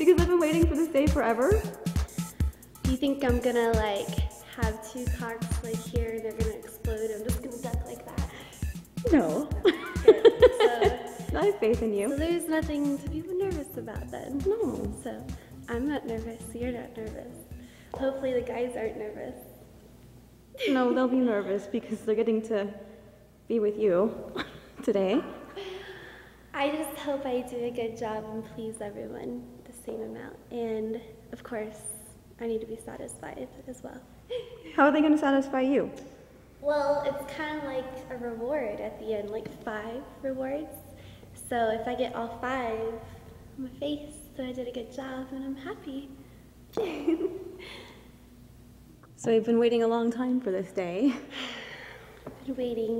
because I've been waiting for this day forever. Do you think I'm gonna like have two cocks like here and they're gonna explode? I'm just gonna duck like that. No. So, I have faith in so you. there's nothing to be nervous about then. No. So I'm not nervous. You're not nervous. Hopefully the guys aren't nervous. No, they'll be nervous because they're getting to be with you today. I just hope I do a good job and please everyone same amount. And of course, I need to be satisfied as well. How are they going to satisfy you? Well, it's kind of like a reward at the end, like five rewards. So if I get all five on my face, so I did a good job and I'm happy. So you've been waiting a long time for this day. I've Been waiting